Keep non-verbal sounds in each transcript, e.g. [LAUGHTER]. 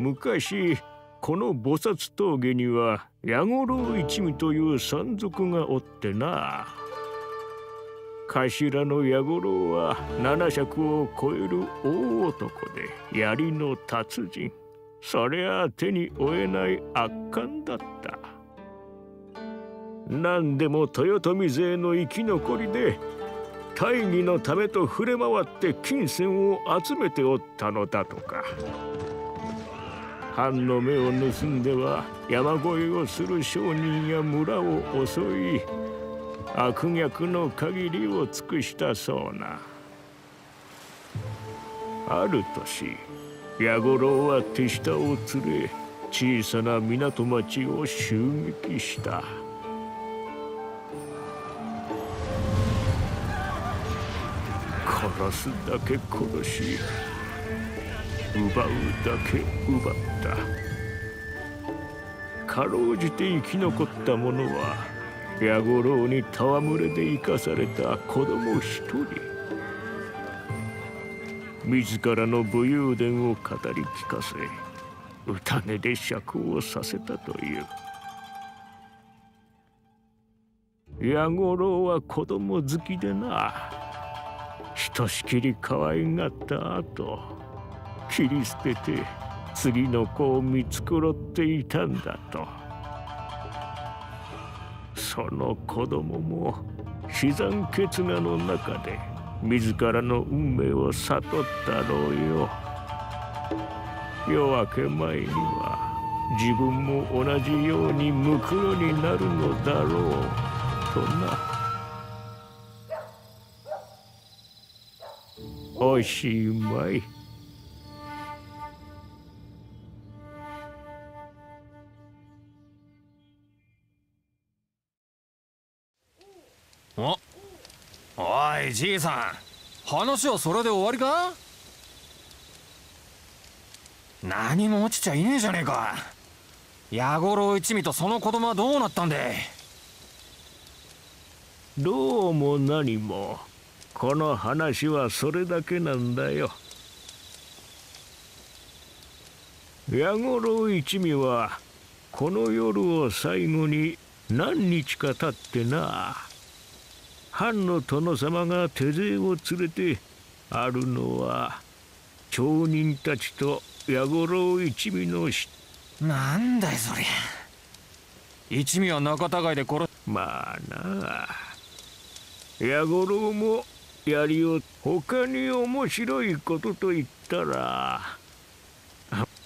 昔この菩薩峠には八五郎一味という山賊がおってな。頭の八五郎は七尺を超える大男で槍の達人。そりゃ手に負えない圧巻だった。何でも豊臣勢の生き残りで大義のためと触れ回って金銭を集めておったのだとか。藩の目を盗んでは山越えをする商人や村を襲い悪逆の限りを尽くしたそうな。ある年弥五郎は手下を連れ小さな港町を襲撃した。殺すだけ殺し奪うだけ奪った。かろうじて生き残った者は弥五郎に戯れで生かされた子供一人。自らの武勇伝を語り聞かせ宴で釈をさせたという。弥五郎は子供好きでなひとしきり可愛がった後切り捨てて次の子を見繕っていたんだと。その子供も死産血画の中で自らの運命を悟ったろうよ。夜明け前には自分も同じように無黒になるのだろうとな。おしまい。じいさん話はそれで終わりか？何も落ちちゃいねえじゃねえか。矢五郎一味とその子供はどうなったんでどうも何も。この話はそれだけなんだよ。矢五郎一味はこの夜を最後に何日か経ってな。藩の殿様が手勢を連れてあるのは町人たちと矢五郎一味のしなんだいそりゃ。一味は仲違いで殺まあな矢五郎も槍を他に面白いことと言ったら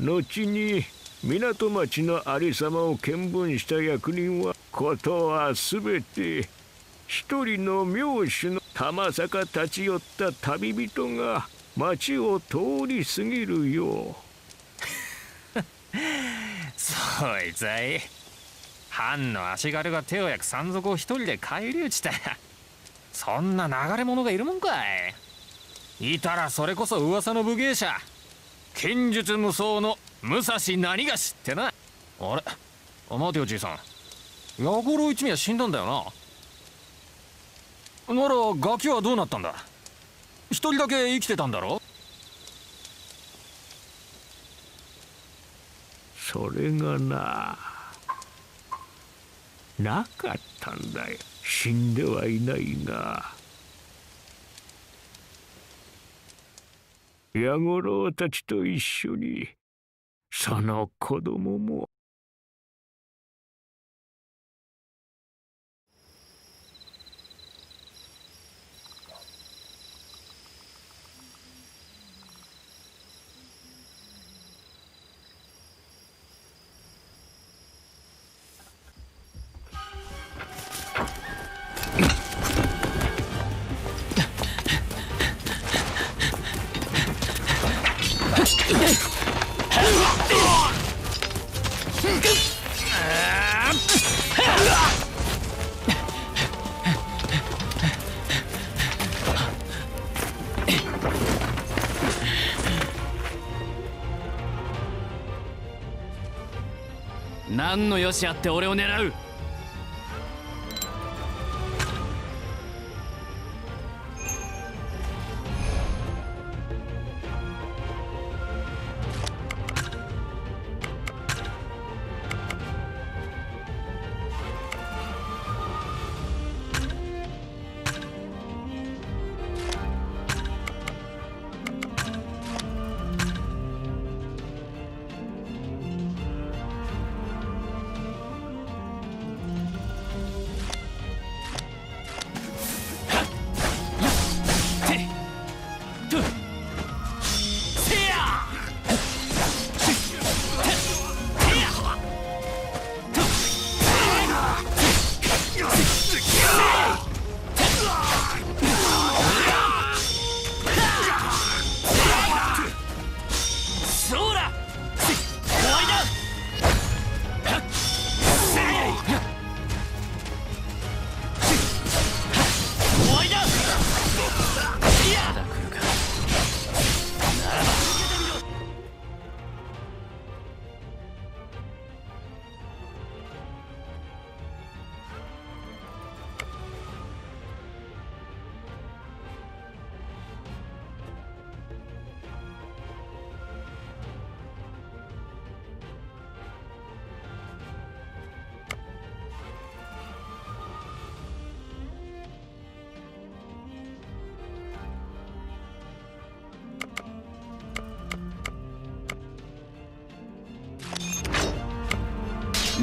後に港町のありさまを見聞した役人はことは全て一人の名手の玉坂立ち寄った旅人が町を通り過ぎるよう。[LAUGHS] そいつはい。藩の足軽が手を焼く山賊を一人で返り討ちたそんな流れ者がいるもんかい。いたらそれこそ噂の武芸者剣術無双の武蔵何が知ってな。あれ？待てよじいさん。八五郎一味は死んだんだよな。ならガキはどうなったんだ？一人だけ生きてたんだろ？それがななかったんだよ。死んではいないが。矢五郎たちと一緒にその子供ものよしあって俺を狙う。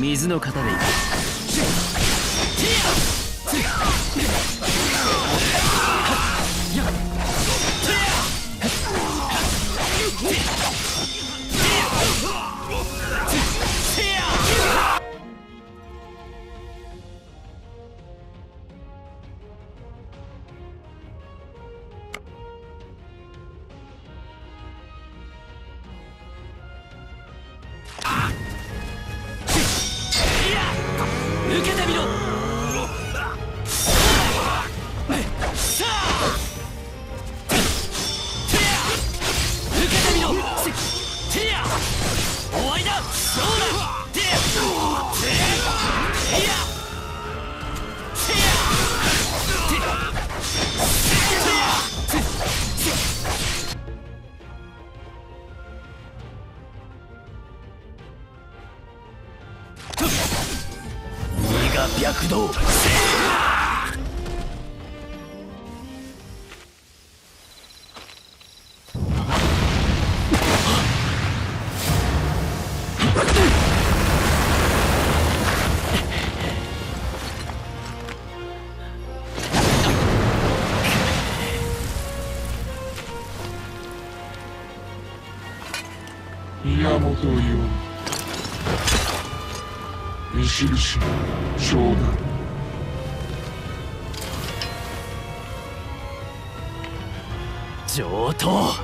水の型でいく。受けてみろ。上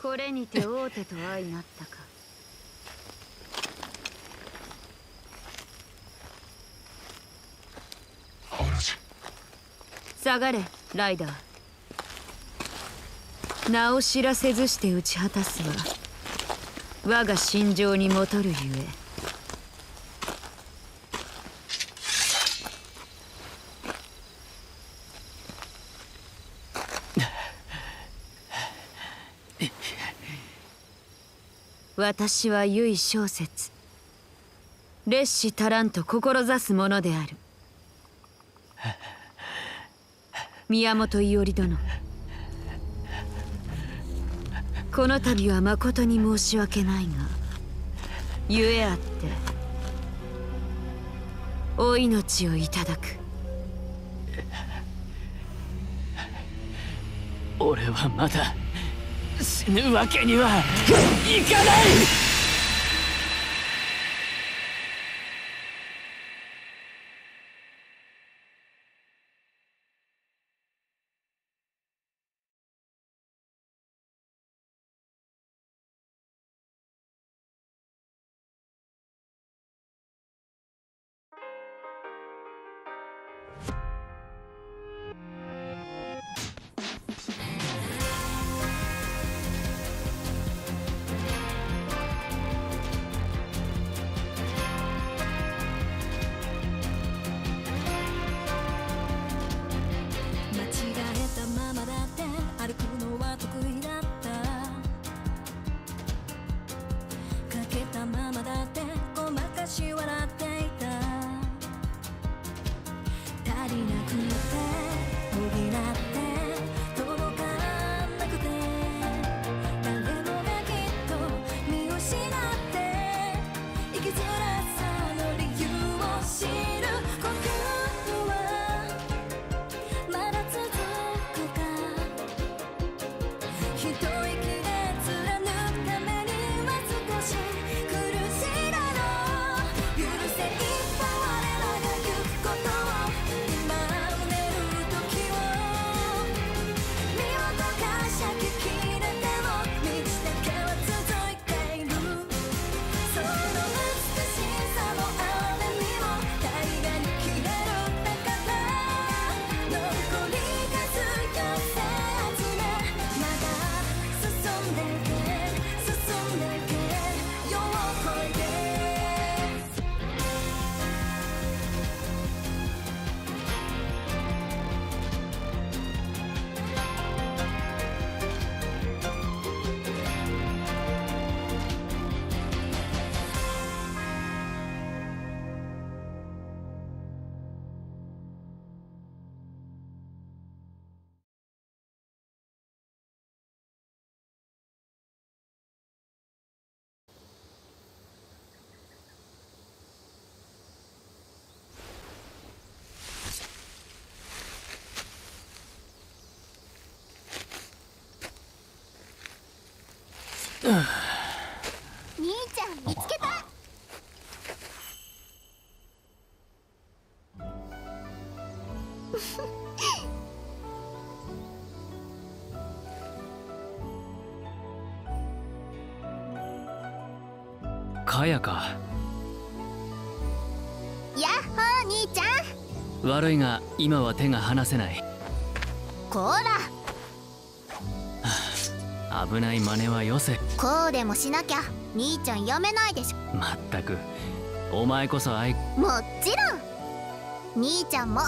これにて王手と相なったか。話下がれライダー。名を知らせずして打ち果たすは我が心情にもとるゆえ私は唯小説。烈士足らんと志すものである。宮本伊織殿。この度は誠に申し訳ないがゆえあってお命をいただく。俺はまだ死ぬわけにはいかない！兄ちゃん見つけた。かやか。やっほー兄ちゃん。悪いが今は手が離せない。こら危ない真似はよせ。こうでもしなきゃ兄ちゃんやめないでしょ。まったく。お前こそあいもちろん。兄ちゃんも。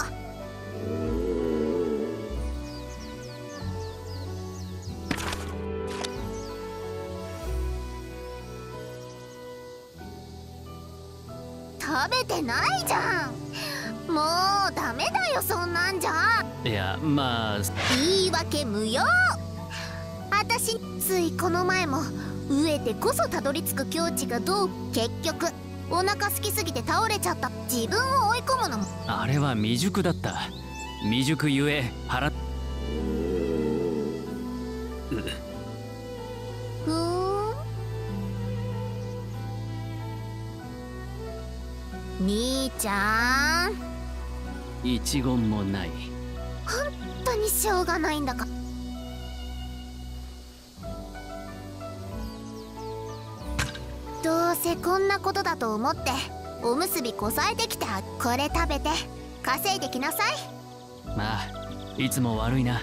食べてないじゃん。もうダメだよそんなんじゃ。いやまあ。言い訳無用。私ついこの前も飢えてこそたどり着く境地がどう結局。お腹空きすぎて倒れちゃった自分を追い込むのも。あれは未熟だった。未熟ゆえ腹。ふーん。兄ちゃん。一言もない。本当にしょうがないんだかこんなことだと思っておむすびこさえてきたこれ食べて稼いできなさい。まあいつも悪いな。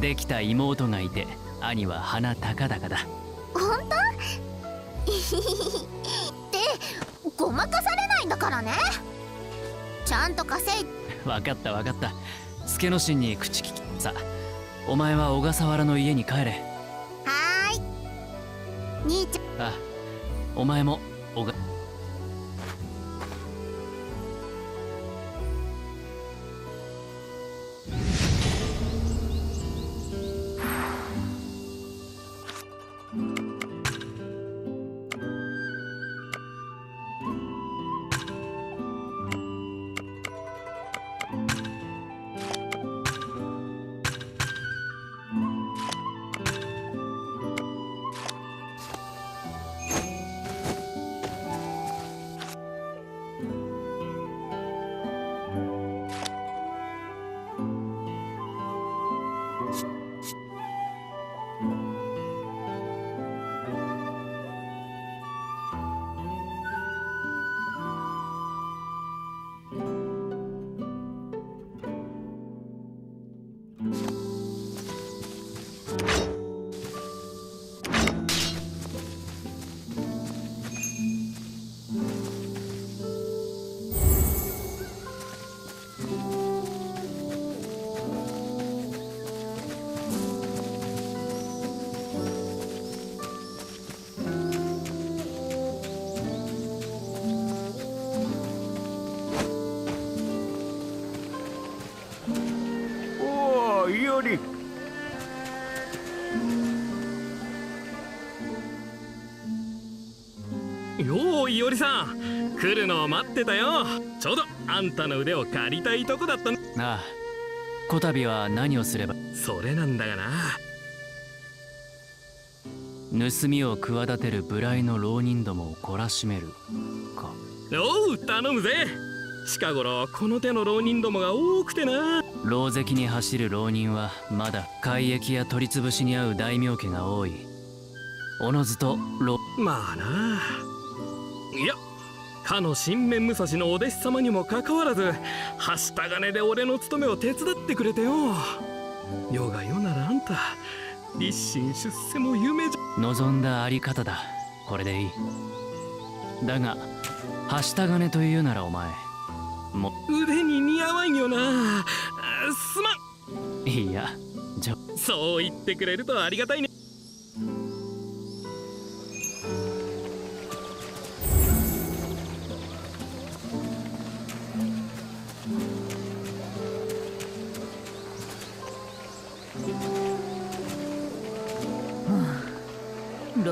できた妹がいて兄は鼻高々だ。本当？[LAUGHS] ってごまかされないんだからね。ちゃんと稼い分かった分かった。助之進に口利きさ。お前は小笠原の家に帰れ。はーい。兄ちゃん。あお前もおが来るのを待ってたよ。ちょうどあんたの腕を借りたいとこだったんああこたびは何をすれば。それなんだがな。盗みを企てる無頼の浪人どもを懲らしめるか。おう頼むぜ。近頃この手の浪人どもが多くてな。狼藉に走る浪人はまだ改易や取り潰しに遭う大名家が多い。おのずと浪まあな。いやかの新面武蔵のお弟子様にもかかわらずはした金で俺の務めを手伝ってくれてよ。世が世ならあんた立身出世も夢じゃ。望んだあり方だ。これでいい。だがはした金というならお前も腕に似合わんよな。すまいやじゃ。んそう言ってくれるとありがたいね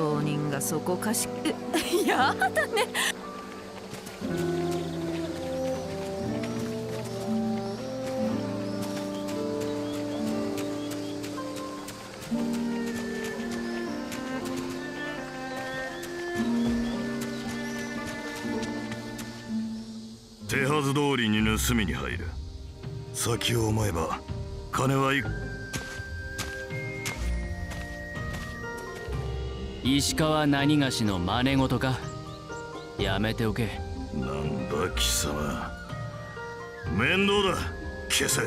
浪人がそこかしく [LAUGHS] やだね。手はず通りに盗みに入る。先を思えば金はい石川何がしの真似事か？やめておけ。なんだ貴様。面倒だ。消せ。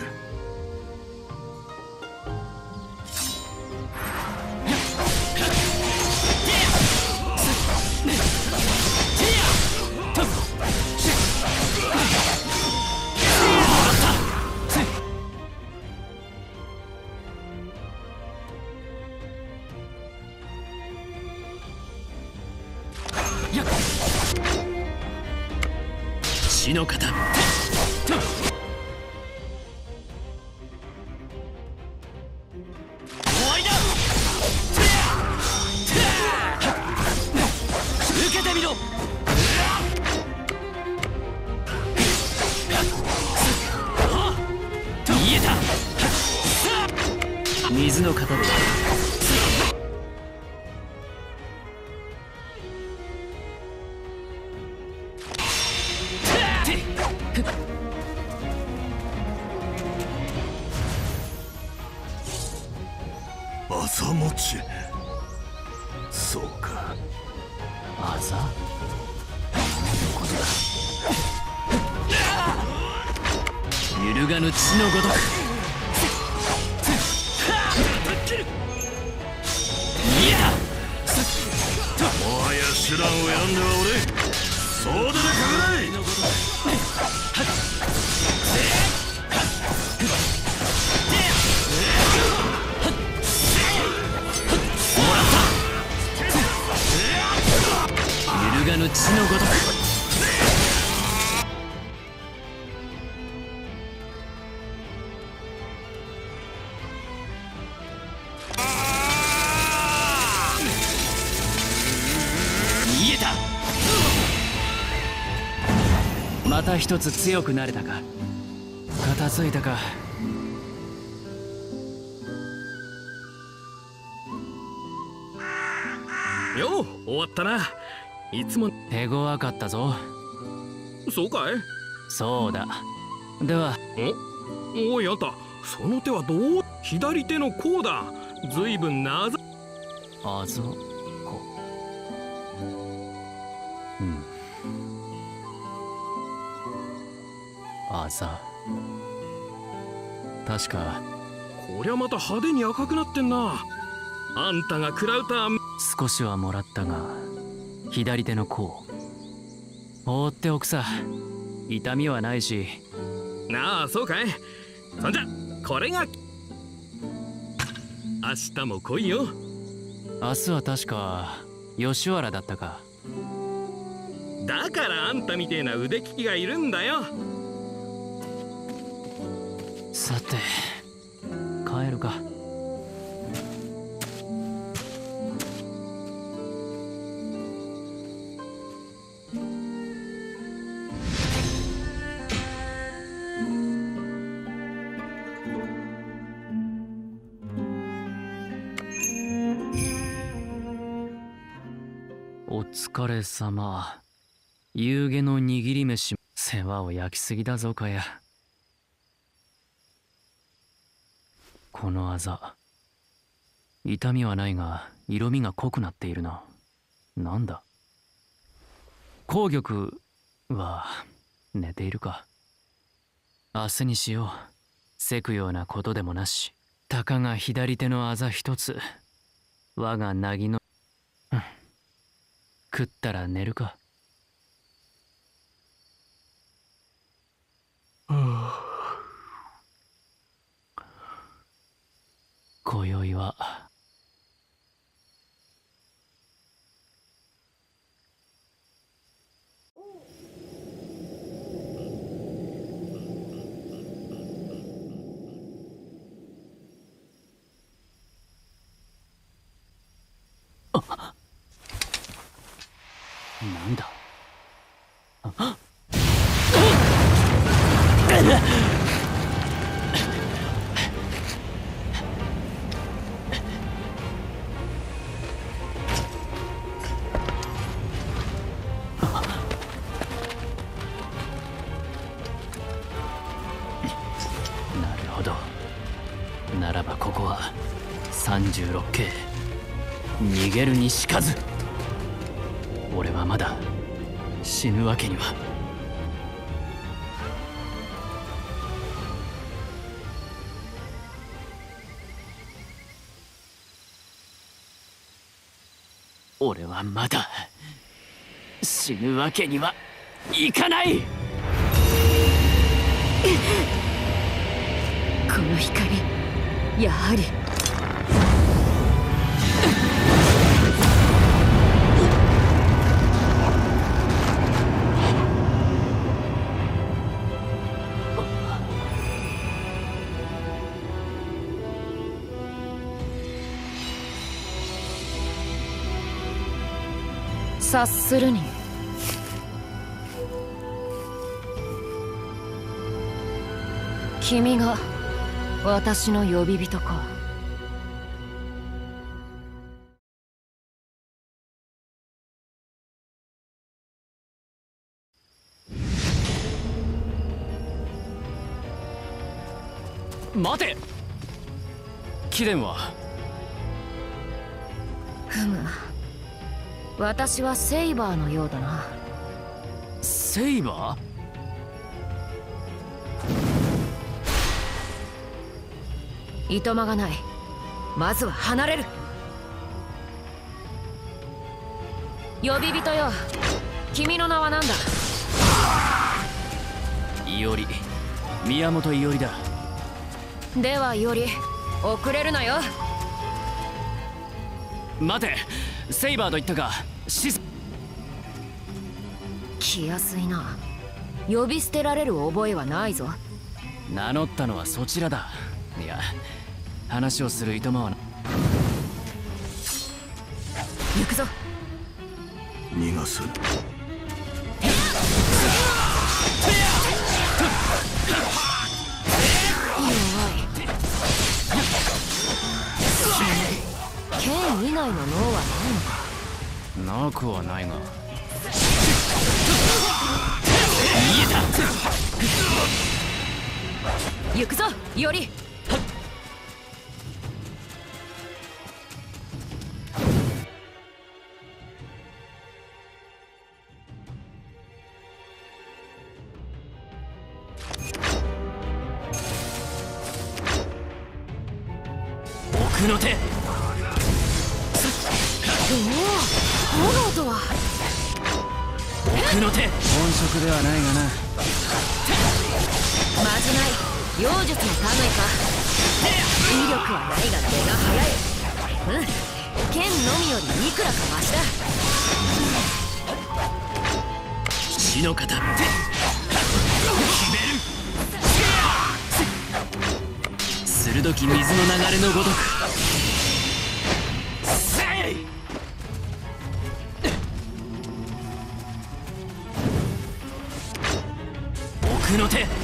見えた。また一つ強くなれたか？片付いたか？よう終わったな。いつも手強かったぞ。そうかい？そうだ。ではお？おいあんたその手はどう？左手の甲だ。ずいぶんなざあざあざ確かこりゃまた派手に赤くなってんな。あんたが食らうた少しはもらったが左手の甲。放っておくさ。痛みはないし。なあそうかい。そんじゃこれが。明日も来いよ。明日は確か吉原だったか。だからあんたみてえな腕利きがいるんだよさて帰るかお疲れ様夕げの握り飯世話を焼きすぎだぞかや。このあざ。痛みはないが色味が濃くなっているな。なんだ？紅玉は寝ているか。明日にしよう。せくようなことでもなし。たかが左手のあざ一つ。我がなぎの。食ったら寝るか。今宵は。俺はまだ死ぬわけにはいかない。この光やはり。察するに。君が私の呼び人か。待て。貴殿は。ふむ私はセイバーのようだな。セイバいとまがない。まずは離れる。呼び人よ。君の名は何だ？ーいおり宮本いおりだ。ではより遅れるなよ。待てセイバーと言ったがシス。気安いな。呼び捨てられる覚えはないぞ。名乗ったのはそちらだ。いや話をするいとまはな。行くぞ。逃がす以外の脳はないのか。なくはないが。行くぞより。奥の手炎とは。奥の手本職ではないがな。まじない。妖術の類か。威力はないが手が早い。うん。剣のみよりいくらかマシだ。死の型鋭き水の流れのごとく空の手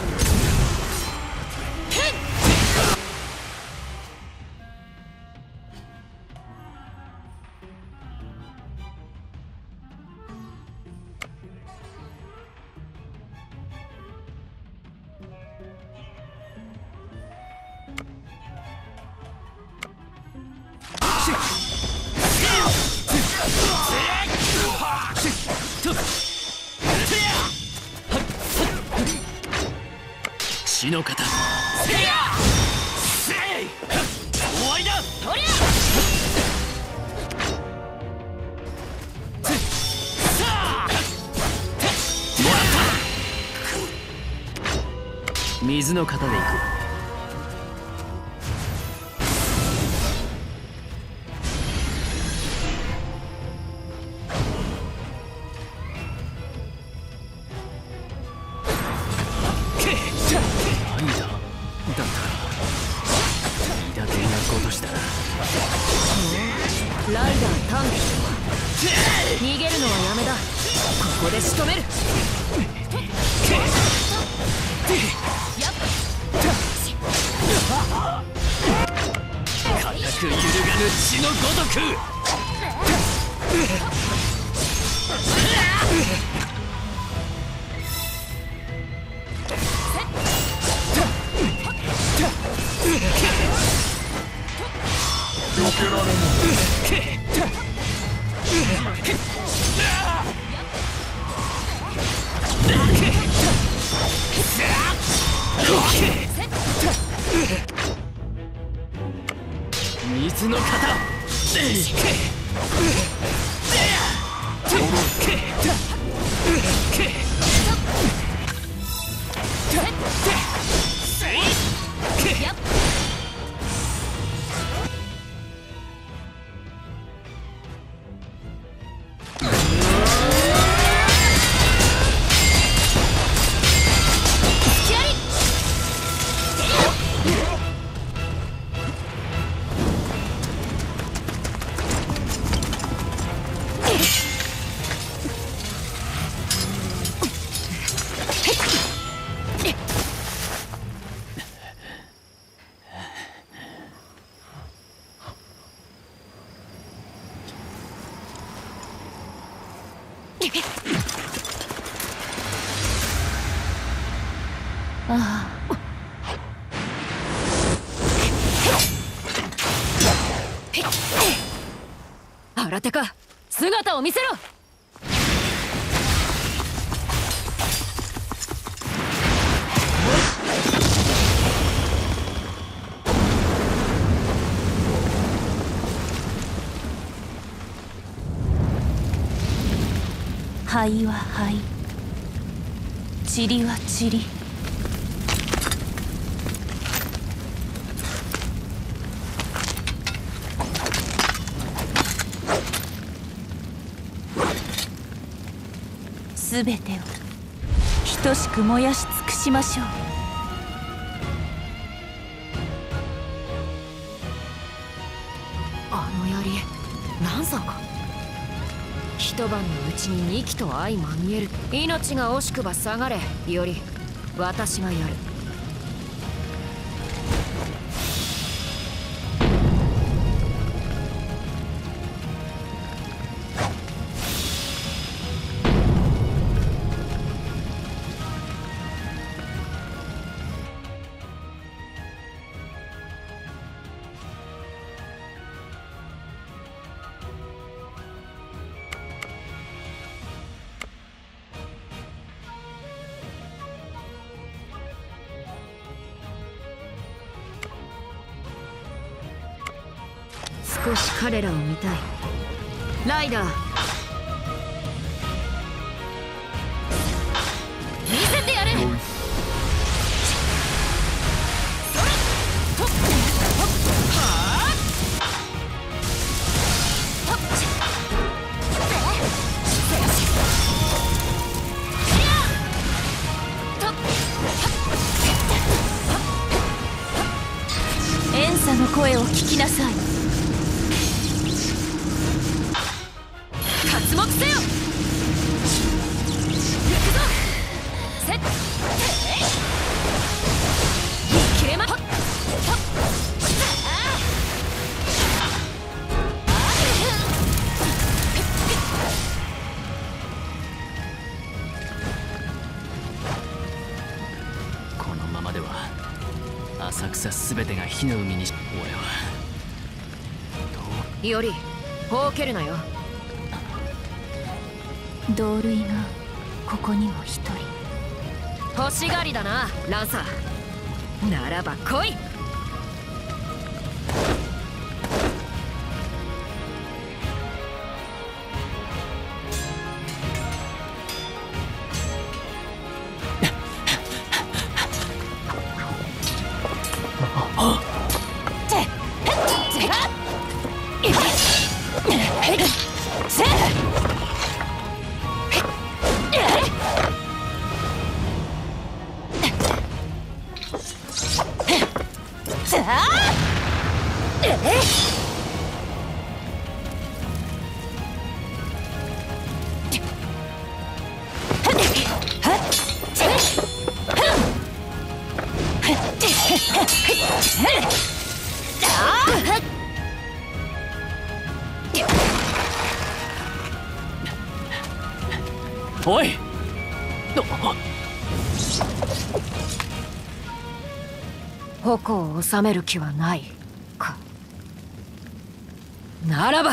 ああ新手か。姿を見せろ。灰は灰。塵は塵。全てを等しく燃やし尽くしましょう。一晩のうちに2機と相まみえる。命が惜しくば下がれより私がやる。よりおい。矛を収める気はないか。ならば。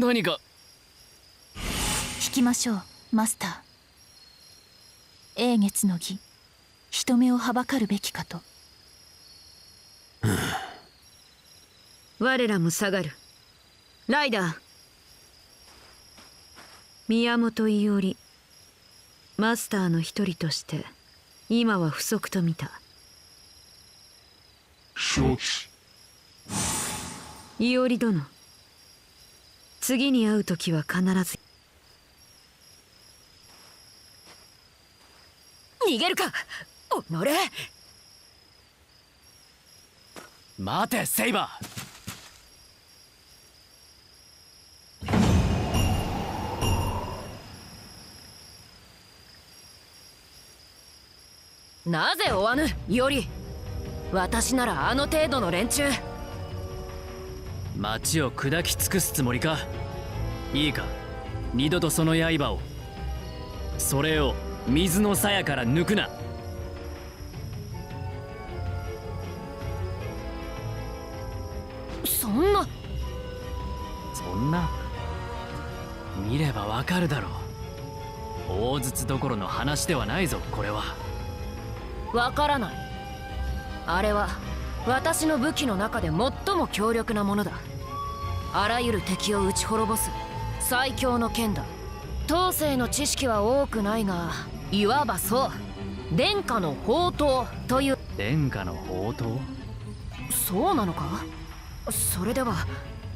何か。引きましょうマスター。英月の儀人目をはばかるべきかと。我らも下がる。ライダー。宮本伊織マスターの一人として今は不足と見た。承知。伊織殿次に会う時は必ず。逃げるか！おのれ！待てセイバなぜ追わぬ？より私ならあの程度の連中。ー町を砕き尽くすつもりか？いいか？二度とその刃を。それを水の鞘から抜くな。そんな。そんな？見ればわかるだろう。大筒どころの話ではないぞこれは。わからない。あれは私の武器の中で最も強力なものだあらゆる敵を撃ち滅ぼす最強の剣だ。当世の知識は多くないがいわばそう。殿下の宝刀という。殿下の宝刀？そうなのか？それでは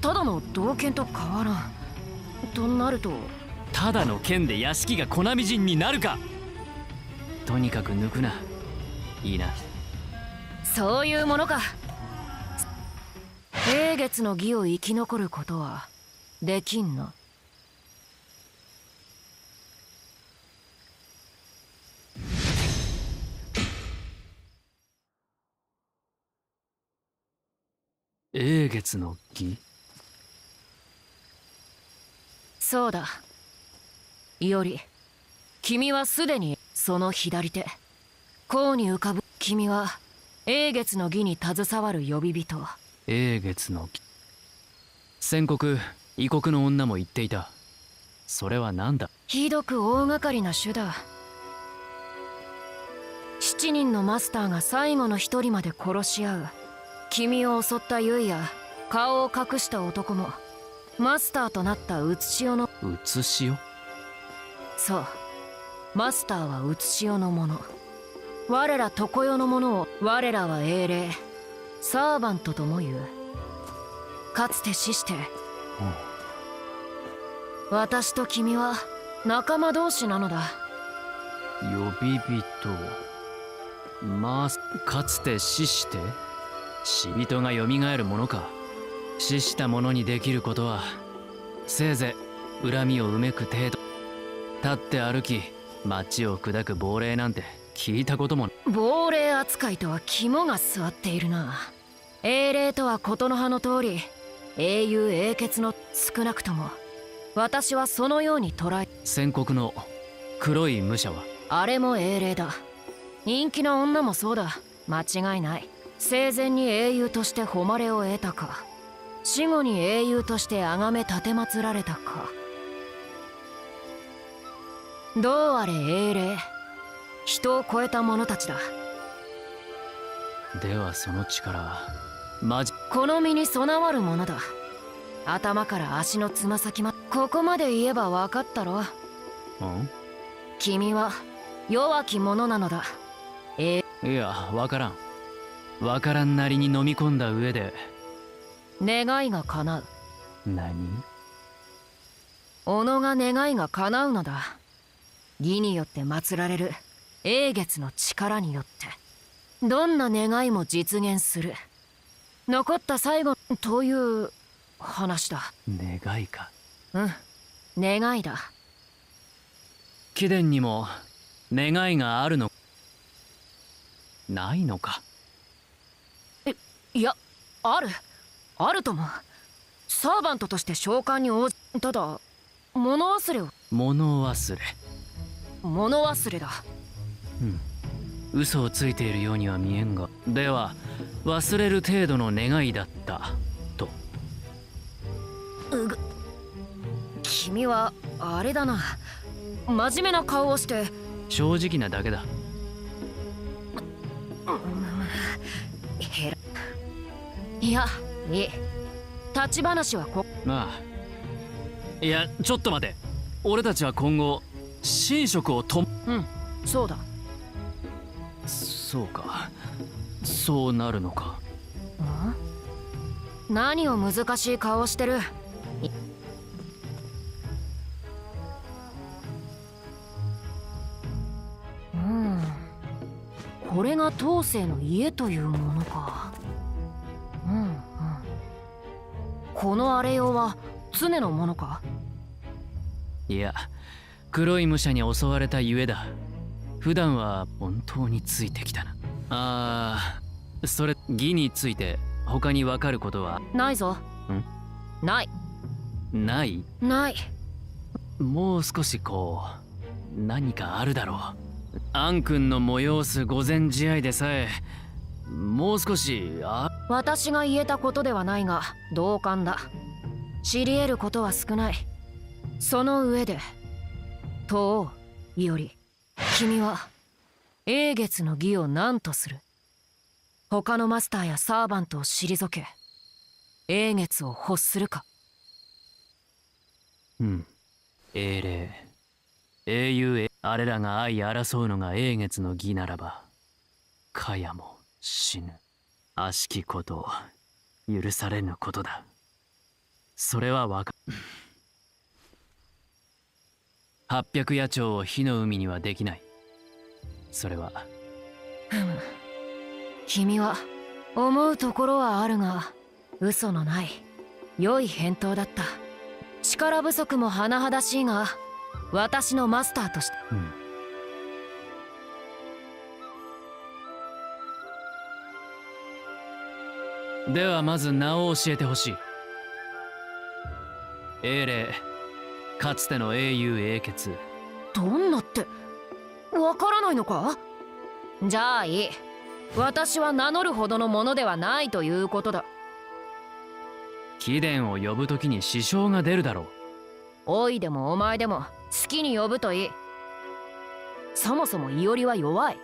ただの刀剣と変わらん。となると。ただの剣で屋敷が粉みじんになるか？とにかく抜くな。いいな。そういうものか英月の義を生き残ることはできんな英月の義そうだ。いおり君はすでにその左手甲に浮かぶ君は英月の義に携わる呼び人英月の義宣国異国の女も言っていた。それは何だ？ひどく大掛かりな手だ。7人のマスターが最後の一人まで殺し合う。君を襲ったユイや顔を隠した男もマスターとなったうつしおのうつしおそう。マスターはうつしおのもの。我ら常世のものを我らは英霊サーバントとも言う。かつて死して。私と君は仲間同士なのだ。呼び人。まあかつて死して。死人が蘇るものか。死した者にできることはせいぜい恨みをうめく程度。立って歩き街を砕く亡霊なんて聞いたことも亡霊扱いとは肝が据わっているな英霊とは事の葉の通り英雄英傑の少なくとも私はそのように捉え宣告の黒い武者は？あれも英霊だ。人気な女もそうだ。間違いない。生前に英雄として誉れを得たか。死後に英雄として崇め奉られたか。どうあれ英霊？人を超えた者たちだ。ではその力マジ。この身に備わるものだ。頭から足のつま先まここまで言えば分かったろ。ん？君は弱き者なのだ。えいやわからん。わからんなりに飲み込んだ上で。願いが叶う。何？己が願いが叶うのだ。義によって祀られる英月の力によって。どんな願いも実現する残った最後という話だ。願いか。うん。願いだ。貴殿にも願いがあるの？ないのか。いやある。あるとも。サーバントとして召喚に応じただ物忘れを。物忘れ。物忘れだ。うん嘘をついているようには見えんがでは忘れる程度の願いだったと。うぐ君はあれだな。真面目な顔をして。正直なだけだ。へら。いやいい。立ち話はこまあ。いやちょっと待て。俺たちは今後寝食をとうんそうだそうか。そうなるのか。何を難しい顔をしてる？い。うん。これが当世の家というものか。うんうん。この荒れようは常のものか？いや黒い武者に襲われたゆえだ普段は本当についてきたな。あーそれ義について他に分かることは？ないぞ。ん？ない。ない？ない。もう少しこう何かあるだろう。アン君の催す御前試合でさえもう少しあ私が言えたことではないが同感だ。知り得ることは少ない。その上でと王いおり君は英月の義を何とする？他のマスターやサーバントを退け英月を欲するか？うん。英霊。英雄へあれらが相争うのが英月の義ならばかやも死ぬ。悪しきことを許されぬことだ。それはわか八百野鳥を火の海にはできない。それは。ふむ君は思うところはあるが嘘のない。良い返答だった。力不足も甚だしいが私のマスターとして。うん。ではまず名を教えてほしい。英霊かつての英雄英傑。どんなってわからないのか？じゃあいい。私は名乗るほどのものではないということだ。貴殿を呼ぶときに支障が出るだろおいでもお前でも好きに呼ぶといい。そもそもいおりは弱い。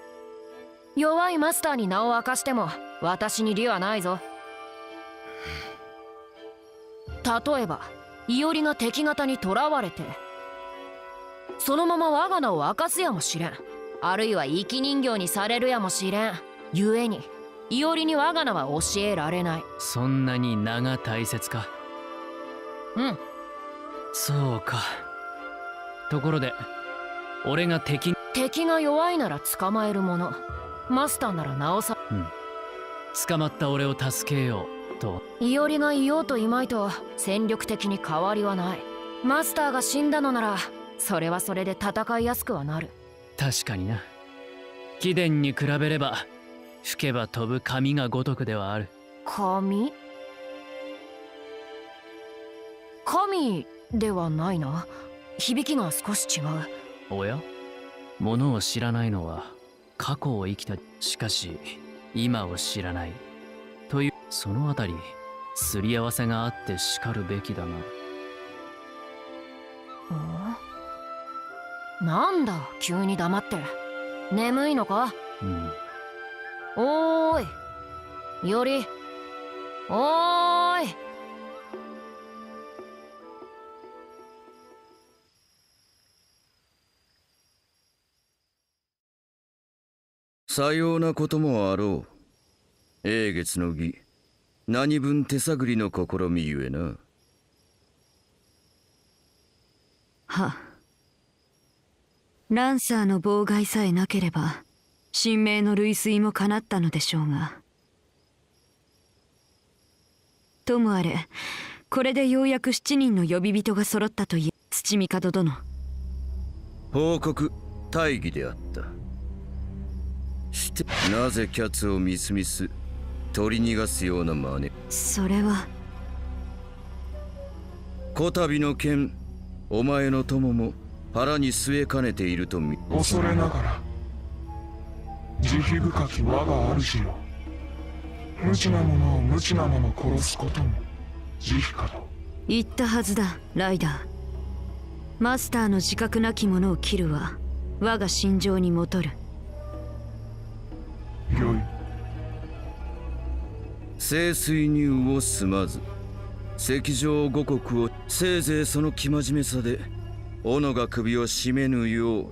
弱いマスターに名を明かしても私に利はないぞ。例えばいおりが敵方に囚われてそのまま我が名を明かすやもしれん。あるいは生き人形にされるやもしれん。故にいおりに我が名は教えられない。そんなに名が大切か？うん。そうか。ところで俺が敵敵が弱いなら捕まえるもの。マスターならなおさ捕まった俺を助けようと。いおりがいようといまいと戦力的に変わりはない。マスターが死んだのならそれはそれで戦いやすくはなる。確かにな。貴殿に比べれば吹けば飛ぶ紙が如くではある。神？神ではないな。響きが少し違う。おや？物を知らないのは過去を生きた。しかし今を知らないそのあたりすり合わせがあってしかるべきだな。なんだ急に黙って。眠いのか？うん。おーい。いおり。おーい。さようなこともあろう。英月の儀何分手探りの試みゆえな。は。ランサーの妨害さえなければ神明の類推も叶ったのでしょうが。ともあれこれでようやく7人の呼び人が揃ったといえ土帝殿。報告大義であった。してなぜキャツをみすみす取り逃がすような真似。それは。こたびの件お前の友も腹に据えかねているとみ。恐れながら慈悲深き我が主よ。無知な者を無知なまま殺すことも慈悲かと。言ったはずだライダー。マスターの自覚なき者を切るは我が心情にもとる。よい清水入を済まず。赤上五国をせいぜいその生真面目さで斧が首を絞めぬよう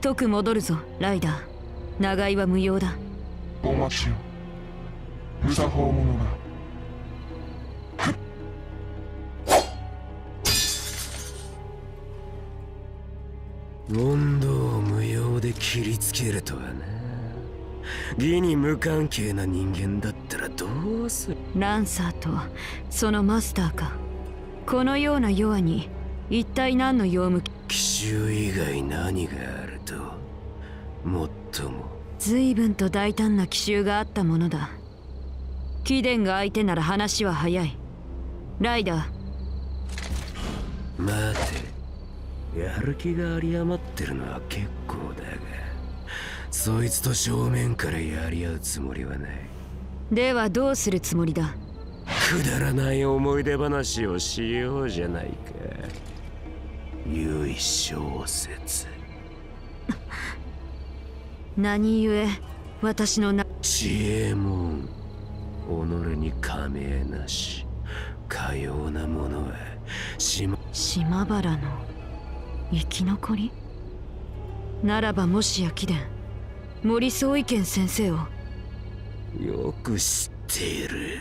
努徳戻るぞライダー。長居は無用だ。お待ちよ無作法者が。問答を無用で切りつけるとはな義に無関係な人間だったらどうする？ランサーとそのマスターか。このような弱に一体何の用向き？奇襲以外何があると？もっとも。随分と大胆な奇襲があったものだ貴殿が相手なら話は早い。ライダー。待て。やる気が有り余ってるのは結構だがそいつと正面からやり合うつもりはない。ではどうするつもりだ？くだらない思い出話をしようじゃないか。良い小説。[LAUGHS] 何故私のな知恵門己に加盟なしかようなものは島島原の生き残り？ならばもしや貴殿森総意見先生を。よく知っている。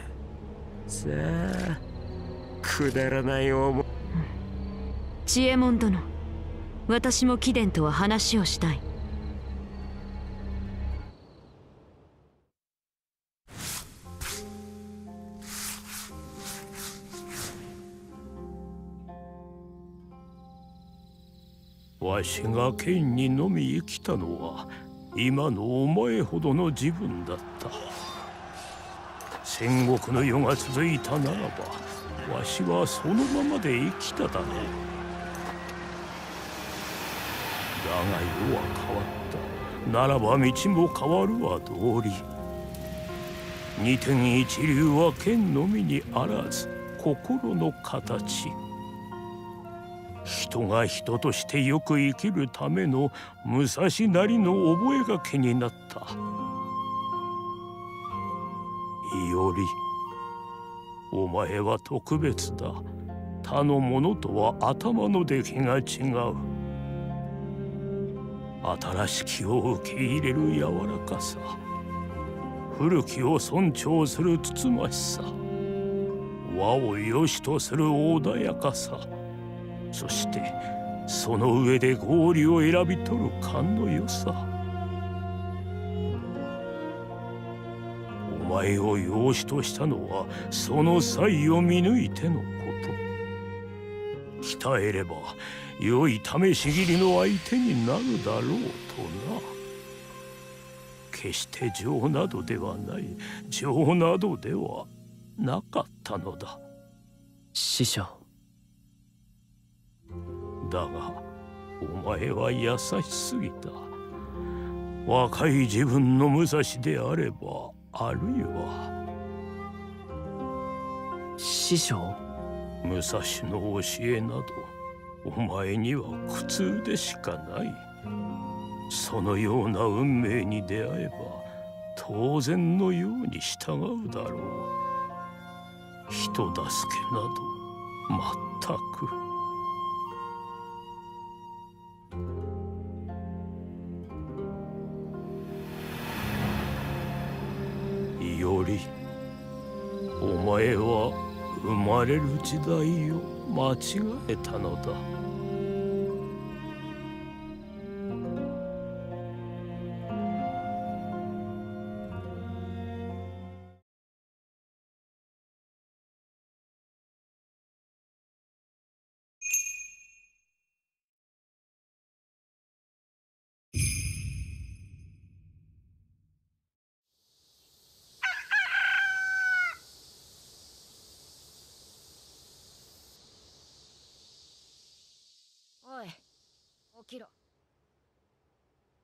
さあくだらない思い。知恵門殿私も貴殿とは話をしたいわしが剣にのみ生きたのは今のお前ほどの自分だった。戦国の世が続いたならばわしはそのままで生きただろうだが世は変わった。ならば道も変わるは道理。二天一流は剣のみにあらず心の形。人が人としてよく生きるための武蔵なりの覚え書になった。いおりお前は特別だ。他の者とは頭の出来が違う。新しきを受け入れる柔らかさ。古きを尊重するつつましさ。和を良しとする穏やかさ。そしてその上で合理を選び取る勘の良さ。お前を養子としたのはその才を見抜いてのこと。鍛えれば良い試し切りの相手になるだろうとな。決して情などではない。情などではなかったのだ。師匠。だがお前は優しすぎた。若い自分の武蔵であればあるいは。師匠？武蔵の教えなどお前には苦痛でしかない。そのような運命に出会えば当然のように従うだろう。人助けなど全く。りお前は生まれる時代を間違えたのだ。起きろ。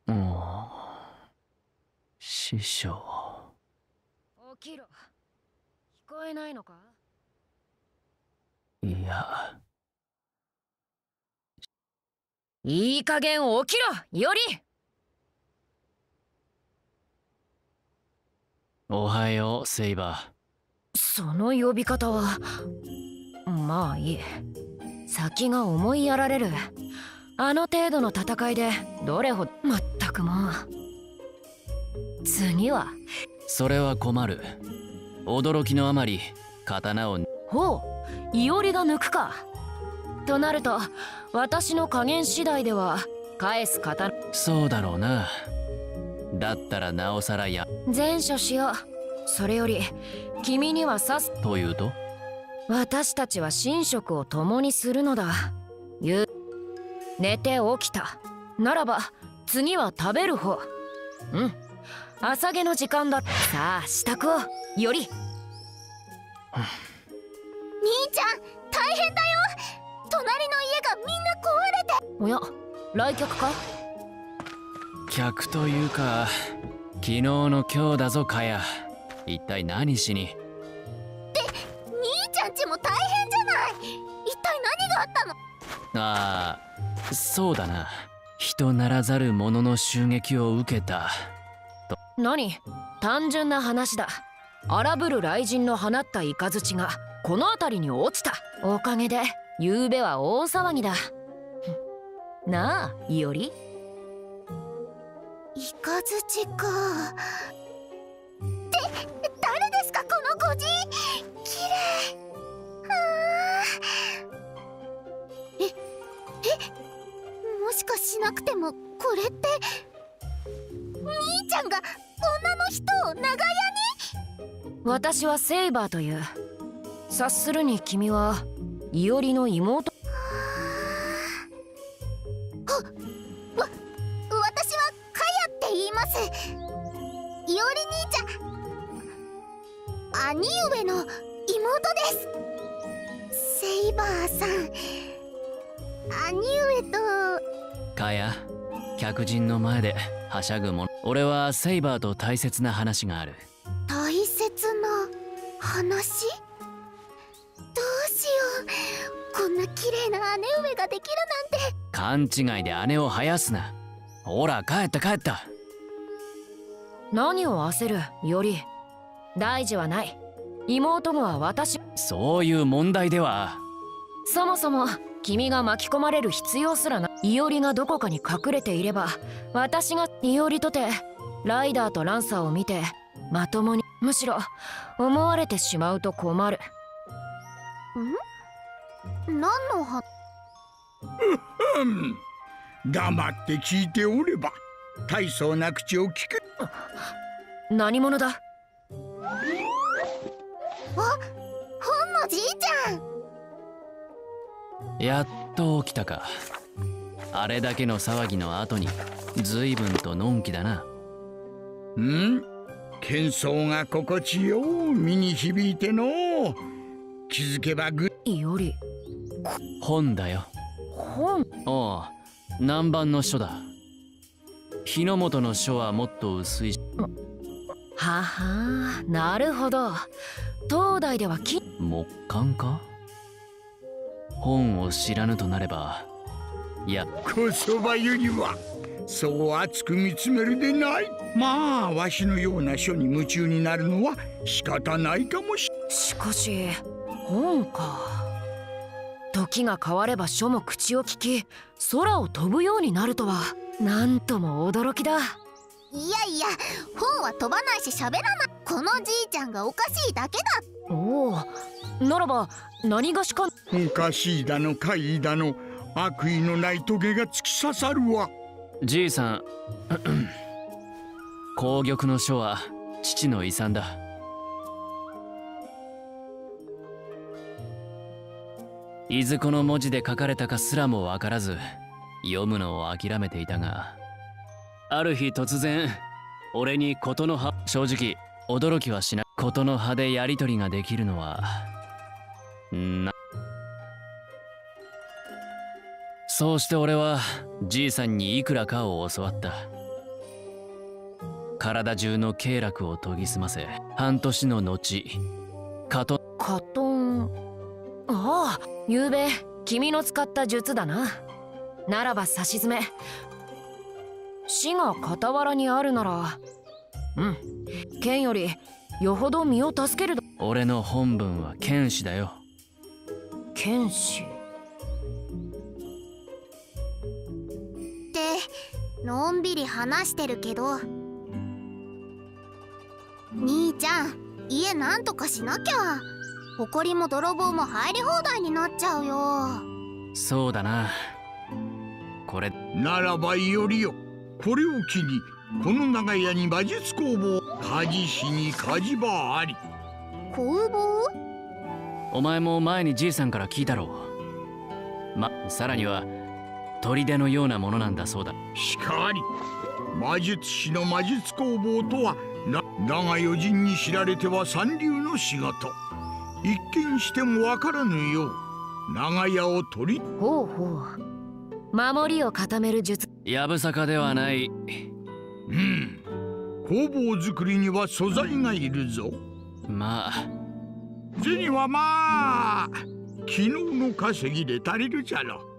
もう師匠。起きろ。聞こえないのか？いや。いい加減起きろ！より！おはようセイバその呼び方はまあいい。先が思いやられるあの程度の戦いでどれほどまったくもう。次は？ーそれは困る。驚きのあまり刀を。ほういおりが抜くか。となると私の加減次第では返す刀。そうだろうな。だったらなおさらや。前処しよう。それより君には刺す。というと？私たちは寝食を共にするのだ。ゆ寝て起きた。ならば次は食べる方。うん。朝げの時間だ。さあ支度を。より。兄ちゃん大変だよ。隣の家がみんな壊れて。おや来客か？客というか昨日の今日だぞカヤ一体何しに？兄ちゃんちも大変じゃない。一体何があったの？ああそうだな。人ならざる者の襲撃を受けた。何？単純な話だ。荒ぶる雷神の放った雷がこの辺りに落ちた。おかげで昨べは大騒ぎだ。[LAUGHS] なあいおりイカズチか。って誰ですかこの孤児？もしかしなくてもこれって。兄ちゃんが女の人を長屋に？私はセイバーという。察するに君はいおりの妹。わ私はカヤって言います。いおり兄ちゃん。兄上の妹です。バーさん。兄上とかや？客人の前ではしゃぐもの。俺はセイバーと大切な話がある。大切な話？どうしよう。こんな綺麗な姉上ができるなんて。勘違いで姉を生やすな。ほら帰った帰った。何を焦るより。大事はない。妹もは私。そういう問題ではそもそも君が巻き込まれる必要すらな。いイオリがどこかに隠れていれば私がイオリとてライダーとランサーを見てまともにむしろ思われてしまうと困る。ん。何の話うん。黙って聞いておれば大層な口を聞く。何者だ？あ本のじいちゃんやっと起きたか。あれだけの騒ぎの後に随分とのんきだな。ん？喧騒が心地よう身に響いての。気づけばぐより。本だよ。本？おう南蛮の書だ。日の本の書はもっと薄いし。ははなるほど。東大ではき。木簡か？本を知らぬとなればいやこそばゆりはそう熱く見つめるでない。まあわしのような書に夢中になるのは仕方ないかもししかし本か。時が変われば書も口を聞き空を飛ぶようになるとはなんとも驚きだ。いやいや本は飛ばないし喋らない。このじいちゃんがおかしいだけだ。おおならば何がしかおかしいだの怪異だの悪意のないトゲが突き刺さるわ。じいさん [CLEARS THROAT] 紅玉の書は父の遺産だ。いずこの文字で書かれたかすらもわからず読むのを諦めていたがある日突然俺に事の葉正直驚きはしない。事の葉でやり取りができるのはな。そうして俺はじいさんにいくらかを教わった。体中の経絡を研ぎ澄ませ半年の後カトカトン？ああゆうべ君の使った術だな。ならば差し詰め。死が傍らにあるならうん。剣よりよほど身を助ける俺の本分は剣士だよ剣士ってのんびり話してるけど兄ちゃん家なんとかしなきゃ。埃も泥棒も入り放題になっちゃうよ。そうだな。これ。ならばよりよ。これを機にこの長屋に馬術工房鍛冶師に鍛冶場あり。工房？お前も前にじいさんから聞いたろう。まさらには砦のようなものなんだそうだ。しかり。魔術師の魔術工房とはなだが余人に知られては三流の仕事。一見してもわからぬよう長屋を取り。ほうほう。守りを固める術。やぶさかではない。うん。工房作りには素材がいるぞ。まあ銭はまあ昨日の稼ぎで足りるじゃろう。